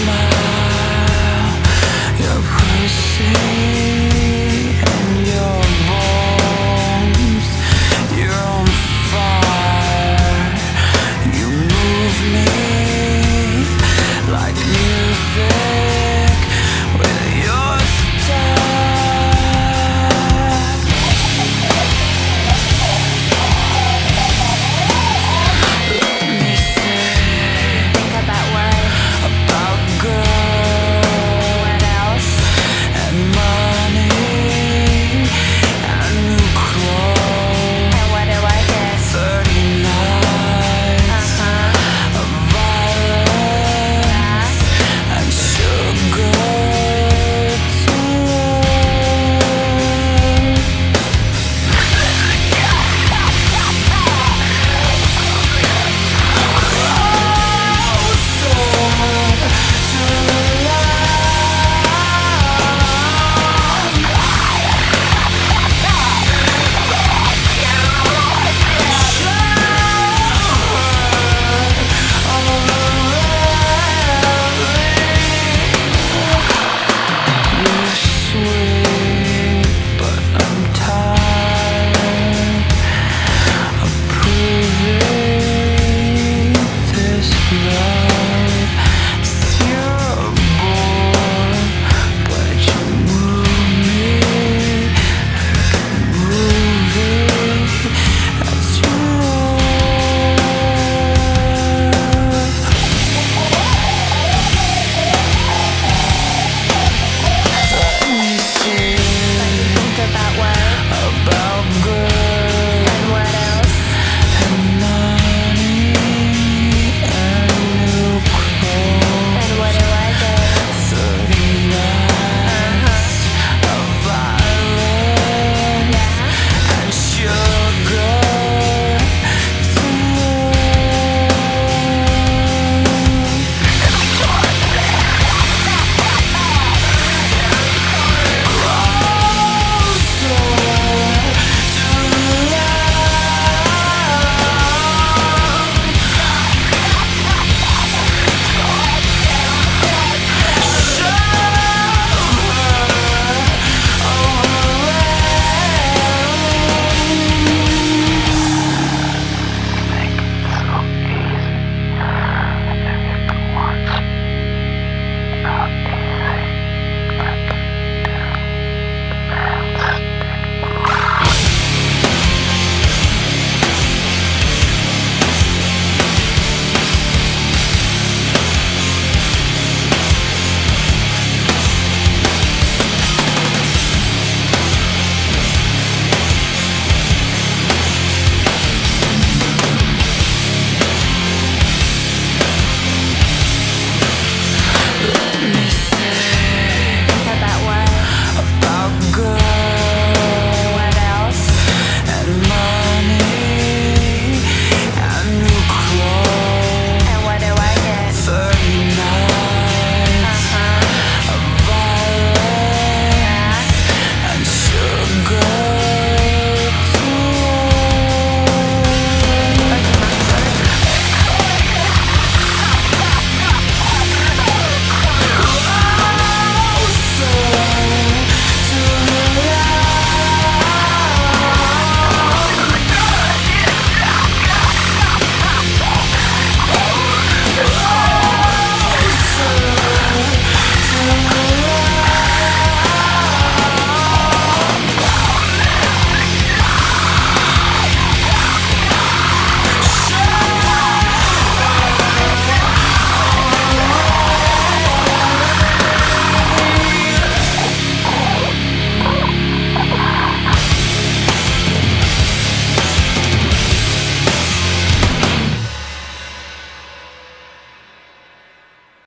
smile